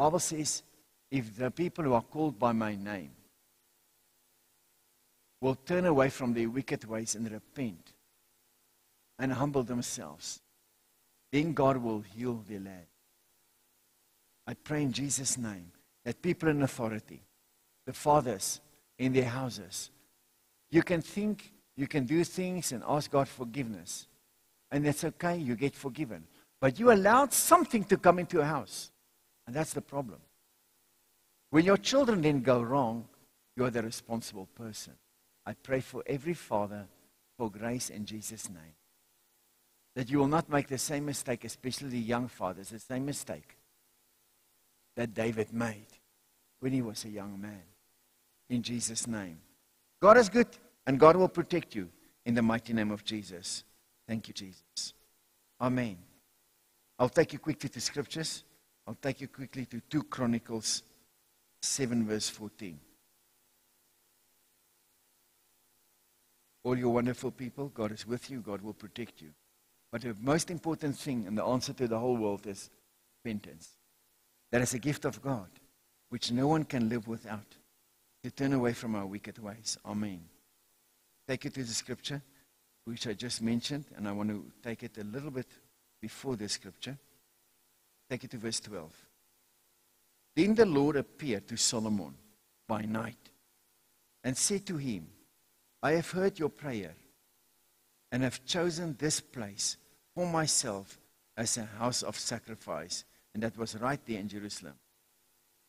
Bible says, if the people who are called by my name will turn away from their wicked ways and repent and humble themselves, then God will heal their land. I pray in Jesus' name that people in authority, the fathers in their houses, you can think, you can do things and ask God forgiveness. And that's okay, you get forgiven. But you allowed something to come into your house. And that's the problem. When your children then go wrong, you're the responsible person. I pray for every father for grace in Jesus' name. That you will not make the same mistake, especially the young fathers, the same mistake that David made when he was a young man. In Jesus' name. God is good, and God will protect you in the mighty name of Jesus. Thank you, Jesus. Amen. I'll take you quickly to scriptures. I'll take you quickly to 2 Chronicles 7, verse 14. All you wonderful people, God is with you, God will protect you. But the most important thing and the answer to the whole world is repentance. That is a gift of God, which no one can live without. To turn away from our wicked ways. Amen. Take it to the scripture, which I just mentioned, and I want to take it a little bit before the scripture. Take it to verse 12. Then the Lord appeared to Solomon by night and said to him, I have heard your prayer and have chosen this place for myself as a house of sacrifice. And that was right there in Jerusalem.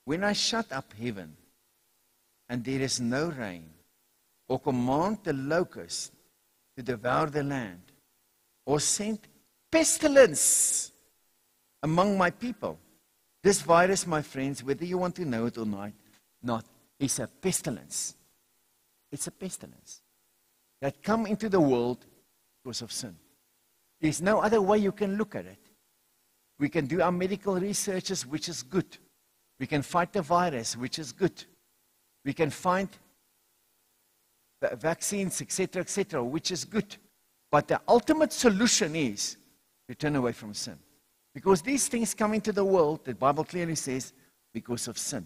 When I shut up heaven and there is no rain, or command the locust to devour the land, or send pestilence among my people. This virus, my friends, whether you want to know it or not, not is a pestilence. It's a pestilence that come into the world because of sin. There's no other way you can look at it. We can do our medical researches, which is good. We can fight the virus, which is good. We can find vaccines, etc., etc., which is good. But the ultimate solution is to turn away from sin. Because these things come into the world, the Bible clearly says, because of sin.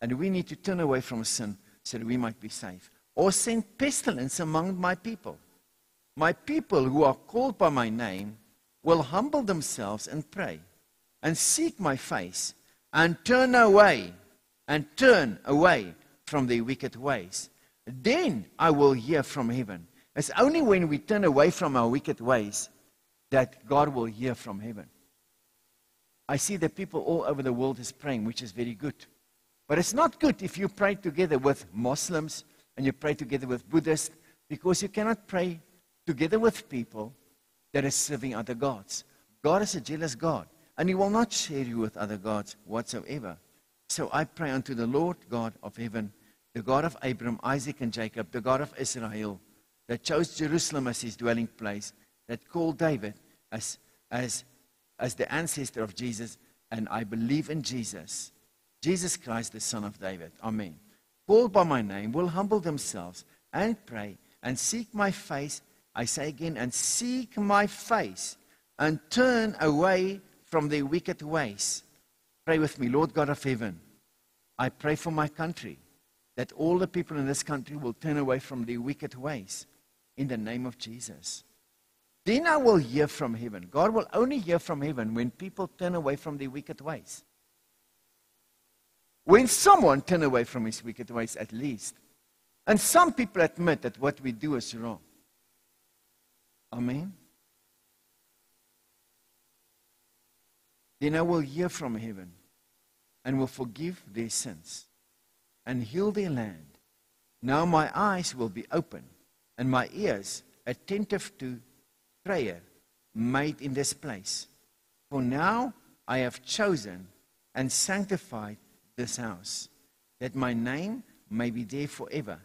And we need to turn away from sin so that we might be safe. Or send pestilence among my people. My people who are called by my name will humble themselves and pray and seek my face and turn away and turn away from their wicked ways. Then I will hear from heaven. It's only when we turn away from our wicked ways that God will hear from heaven. I see that people all over the world is praying, which is very good. But it's not good if you pray together with Muslims and you pray together with Buddhists, because you cannot pray together with people that are serving other gods. God is a jealous God, and He will not share you with other gods whatsoever. So I pray unto the Lord God of heaven, the God of Abraham, Isaac, and Jacob, the God of Israel, that chose Jerusalem as his dwelling place, that called David as, as as the ancestor of Jesus, and I believe in Jesus, Jesus Christ, the Son of David. Amen. Called by my name will humble themselves and pray and seek my face. I say again, and seek my face and turn away from their wicked ways. Pray with me, Lord God of heaven. I pray for my country that all the people in this country will turn away from their wicked ways in the name of Jesus. Then I will hear from heaven. God will only hear from heaven when people turn away from their wicked ways. When someone turn away from his wicked ways, at least. And some people admit that what we do is wrong. Amen. Then I will hear from heaven and will forgive their sins and heal their land. Now my eyes will be open and my ears attentive to prayer made in this place. For now I have chosen and sanctified this house, that my name may be there forever,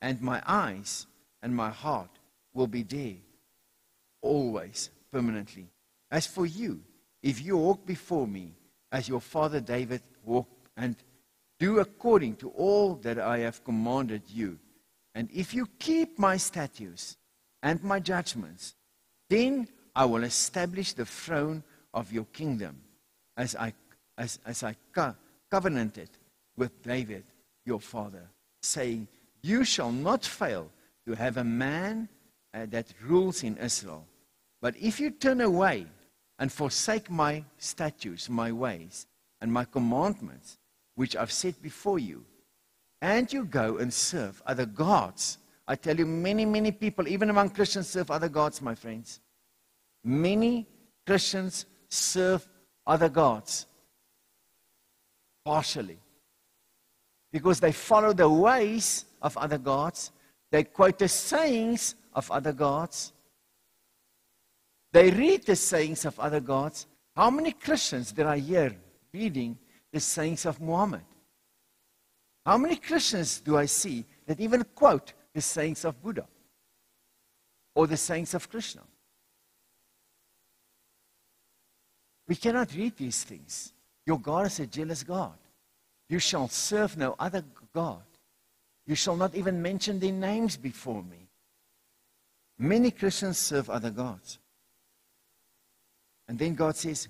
and my eyes and my heart will be there always, permanently. As for you, if you walk before me as your father David walked, and do according to all that I have commanded you, and if you keep my statutes and my judgments, then I will establish the throne of your kingdom as I, as, as I covenanted with David, your father, saying, You shall not fail to have a man uh, that rules in Israel. But if you turn away and forsake my statutes, my ways, and my commandments, which I've set before you, and you go and serve other gods. I tell you, many, many people, even among Christians, serve other gods, my friends. Many Christians serve other gods. Partially. Because they follow the ways of other gods, they quote the sayings of other gods, they read the sayings of other gods. How many Christians did I hear reading the sayings of Muhammad? How many Christians do I see that even quote the sayings of Buddha or the sayings of Krishna? We cannot read these things. Your God is a jealous God. You shall serve no other God. You shall not even mention their names before me. Many Christians serve other gods. And then God says,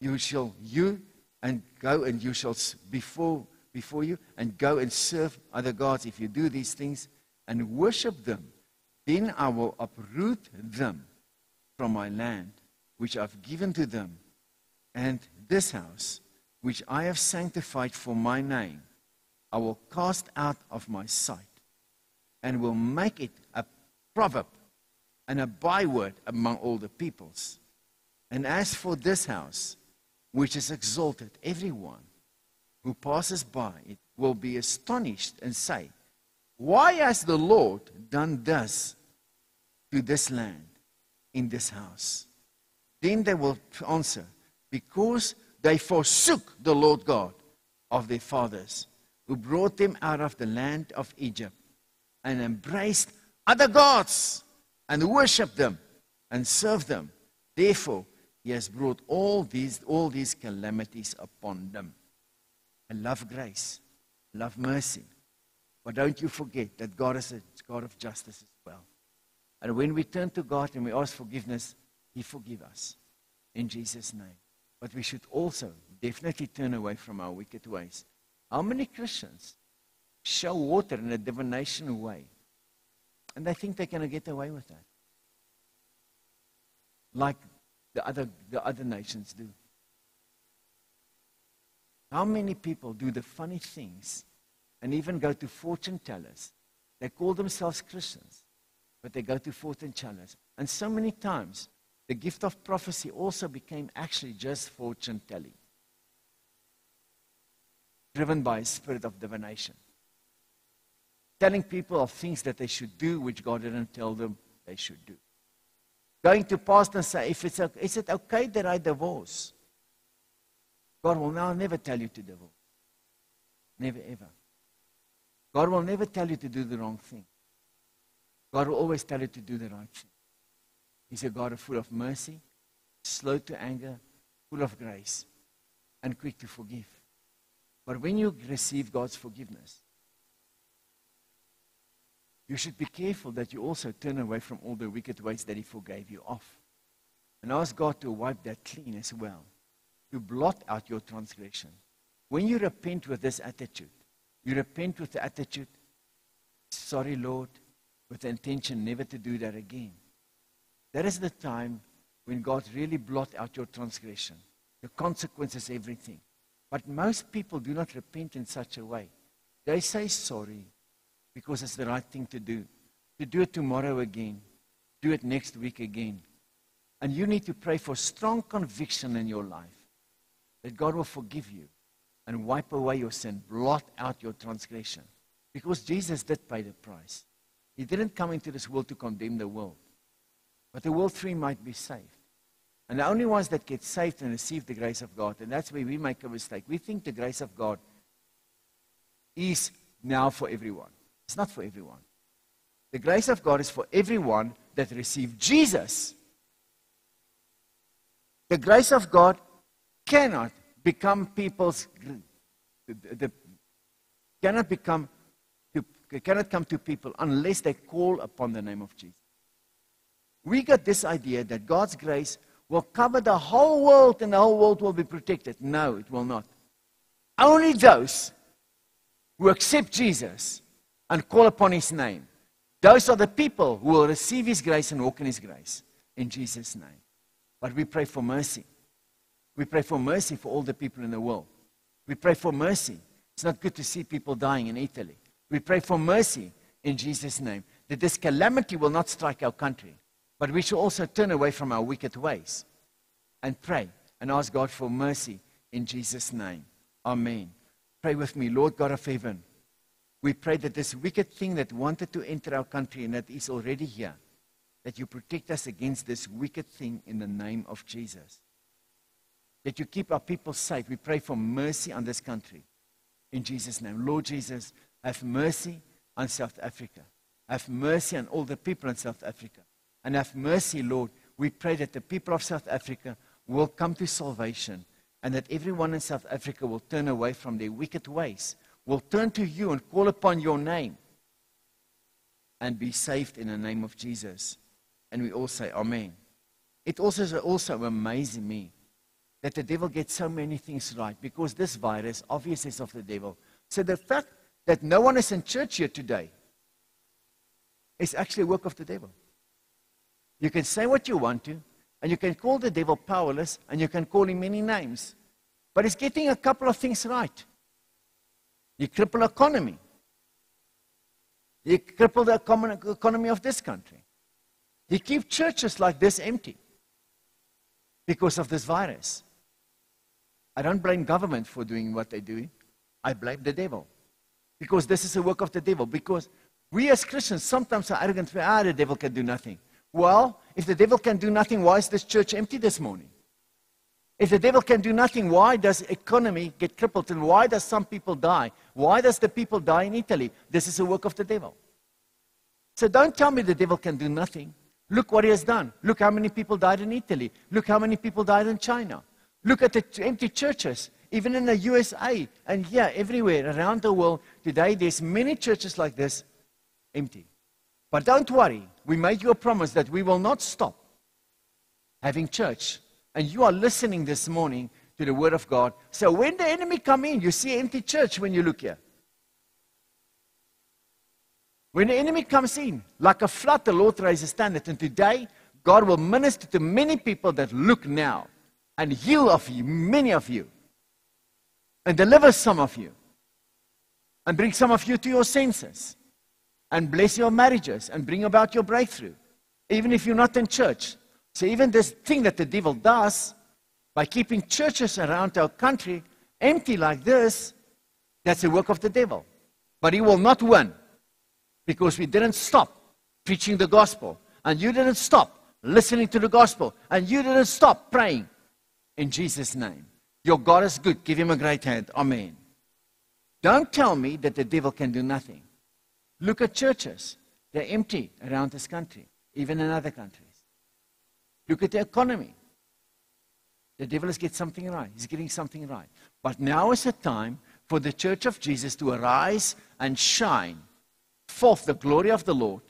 You shall, you and go and you shall before before you and go and serve other gods. If you do these things and worship them, then I will uproot them from my land, which I've given to them, and this house, which I have sanctified for my name, I will cast out of my sight and will make it a proverb and a byword among all the peoples. And as for this house, which is exalted, everyone who passes by it will be astonished and say, Why has the Lord done this to this land in this house? Then they will answer, Because they forsook the Lord God of their fathers, who brought them out of the land of Egypt, and embraced other gods and worshiped them and served them. Therefore, he has brought all these, all these calamities upon them and love grace, love mercy. But don't you forget that God is a God of justice as well. And when we turn to God and we ask forgiveness, He forgives us in Jesus' name. But we should also definitely turn away from our wicked ways. How many Christians show water in a divination way? And they think they're going to get away with that. Like the other, the other nations do. How many people do the funny things and even go to fortune tellers? They call themselves Christians, but they go to fortune tellers. And so many times, the gift of prophecy also became actually just fortune telling, driven by a spirit of divination. Telling people of things that they should do, which God didn't tell them they should do. Going to pastor and say, if it's, is it okay that I divorce? God will now never tell you to divorce. Never ever. God will never tell you to do the wrong thing. God will always tell you to do the right thing. He's a God full of mercy, slow to anger, full of grace, and quick to forgive. But when you receive God's forgiveness, you should be careful that you also turn away from all the wicked ways that He forgave you of. And ask God to wipe that clean as well to blot out your transgression. When you repent with this attitude, you repent with the attitude, sorry, Lord, with the intention never to do that again. That is the time when God really blot out your transgression. The consequences, everything. But most people do not repent in such a way. They say sorry because it's the right thing to do. To do it tomorrow again, do it next week again. And you need to pray for strong conviction in your life that God will forgive you and wipe away your sin, blot out your transgression. Because Jesus did pay the price. He didn't come into this world to condemn the world, but the world through might be saved. And the only ones that get saved and receive the grace of God, and that's where we make a mistake. We think the grace of God is now for everyone. It's not for everyone. The grace of God is for everyone that received Jesus. The grace of God cannot become people's the, cannot become cannot come to people unless they call upon the name of Jesus. We got this idea that God's grace will cover the whole world and the whole world will be protected. No, it will not. Only those who accept Jesus and call upon his name, those are the people who will receive his grace and walk in his grace. In Jesus' name. But we pray for mercy. We pray for mercy for all the people in the world. We pray for mercy. It's not good to see people dying in Italy. We pray for mercy in Jesus' name. That this calamity will not strike our country. But we should also turn away from our wicked ways and pray and ask God for mercy in Jesus' name. Amen. Pray with me, Lord God of heaven. We pray that this wicked thing that wanted to enter our country and that is already here, that you protect us against this wicked thing in the name of Jesus. That you keep our people safe. We pray for mercy on this country. In Jesus' name. Lord Jesus, have mercy on South Africa. Have mercy on all the people in South Africa. And have mercy, Lord. We pray that the people of South Africa will come to salvation and that everyone in South Africa will turn away from their wicked ways, will turn to you and call upon your name and be saved in the name of Jesus. And we all say, Amen. It also also amazes me that the devil gets so many things right because this virus obviously is of the devil. So the fact that no one is in church here today is actually a work of the devil. You can say what you want to, and you can call the devil powerless, and you can call him many names. But he's getting a couple of things right. He crippled the economy. He crippled the economy of this country. He keeps churches like this empty because of this virus. I don't blame government for doing what they're doing. I blame the devil. Because this is a work of the devil. Because we as Christians sometimes are arrogant. Ah, the devil can do nothing. Well, if the devil can do nothing, why is this church empty this morning? If the devil can do nothing, why does economy get crippled and why does some people die? Why does the people die in Italy? This is a work of the devil. So don't tell me the devil can do nothing. Look what he has done. Look how many people died in Italy. Look how many people died in China. Look at the empty churches, even in the USA and here, everywhere around the world. Today, there's many churches like this empty. But don't worry, we made you a promise that we will not stop having church. And you are listening this morning to the word of God. So when the enemy come in, you see empty church when you look here. When the enemy comes in, like a flood, the Lord raises standard. And today, God will minister to many people that look now and heal of you, many of you, and deliver some of you, and bring some of you to your senses and bless your marriages and bring about your breakthrough, even if you're not in church. So, even this thing that the devil does by keeping churches around our country empty like this, that's a work of the devil. But he will not win because we didn't stop preaching the gospel, and you didn't stop listening to the gospel, and you didn't stop praying in Jesus' name. Your God is good. Give him a great hand. Amen. Don't tell me that the devil can do nothing. Look at churches. They're empty around this country, even in other countries. Look at the economy. The devil has get something right. He's getting something right. But now is the time for the church of Jesus to arise and shine forth the glory of the Lord.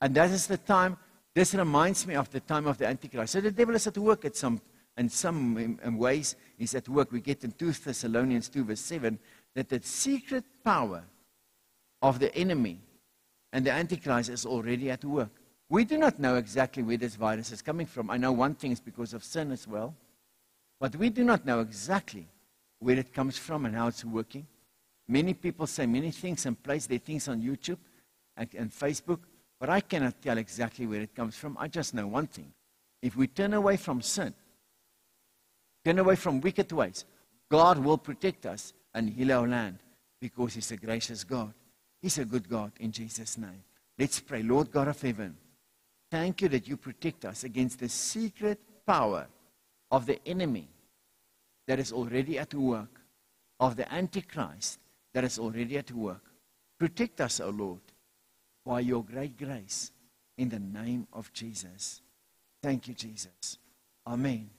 And that is the time, this reminds me of the time of the Antichrist. So the devil is at work at some, in some ways. He's at work. We get in 2 Thessalonians 2, verse 7, that the secret power of the enemy and the Antichrist is already at work. We do not know exactly where this virus is coming from. I know one thing is because of sin as well. But we do not know exactly where it comes from and how it's working. Many people say many things and place their things on YouTube and, and Facebook, but I cannot tell exactly where it comes from. I just know one thing. If we turn away from sin, turn away from wicked ways, God will protect us and heal our land because He's a gracious God. He's a good God in Jesus' name. Let's pray. Lord God of heaven, thank you that you protect us against the secret power of the enemy that is already at work, of the Antichrist that is already at work. Protect us, O Lord, by your great grace in the name of Jesus. Thank you, Jesus. Amen.